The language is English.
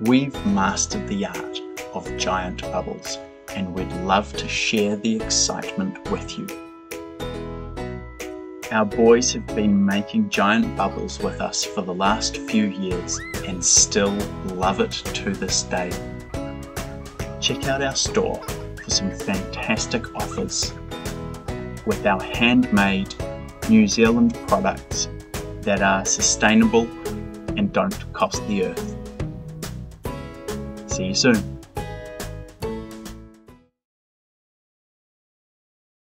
We've mastered the art of giant bubbles and we'd love to share the excitement with you. Our boys have been making giant bubbles with us for the last few years and still love it to this day. Check out our store for some fantastic offers with our handmade New Zealand products that are sustainable and don't cost the earth. See you soon.